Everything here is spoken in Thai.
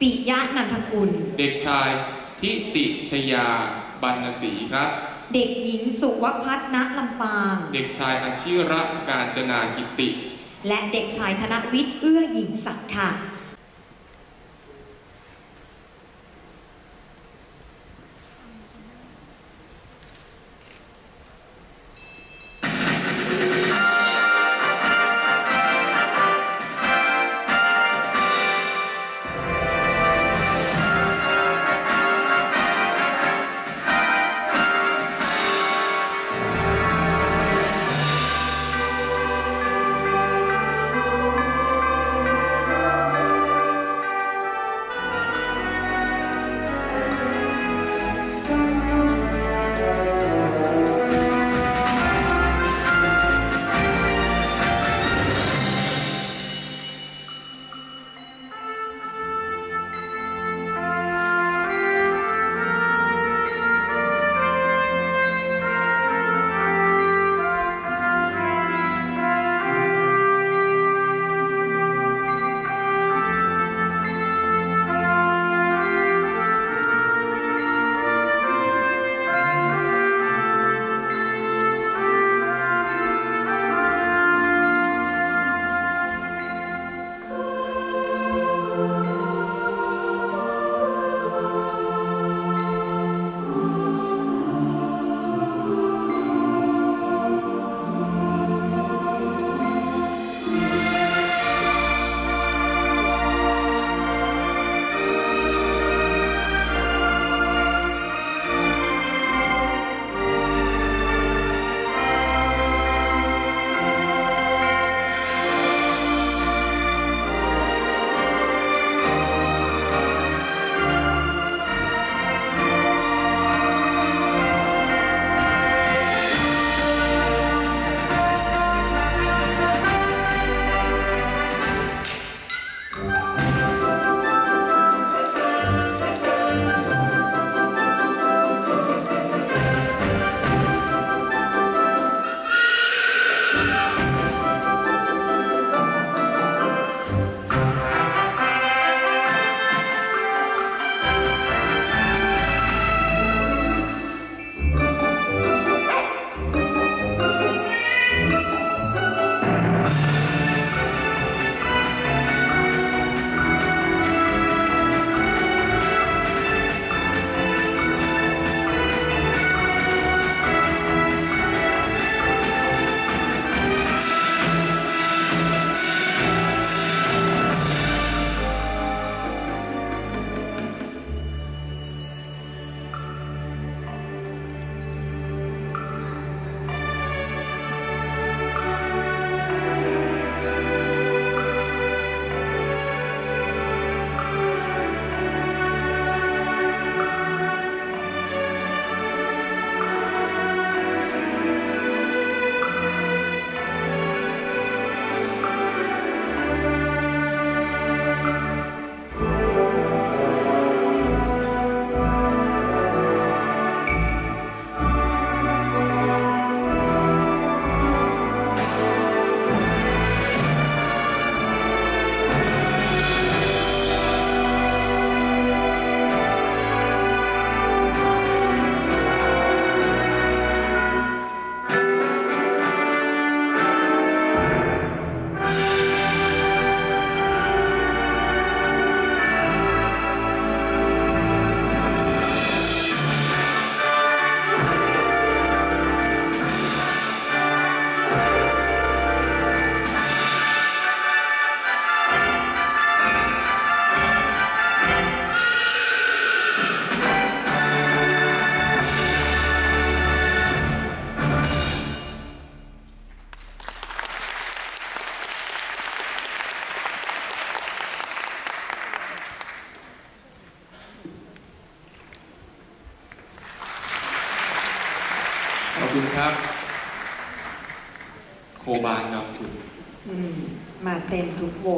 ปิยะนันทกุล เด็กชายทิติชยาบรรณศรีครับ เด็กหญิงสุวพัฒนลำปาง เด็กชายอาชิระการจนากิติ และเด็กชายธนวิทย์เอื้อหญิงศักดิ์ค่ะ ขอบคุณครับ โคบานนำคุณ อืม มาเต็มทุกวง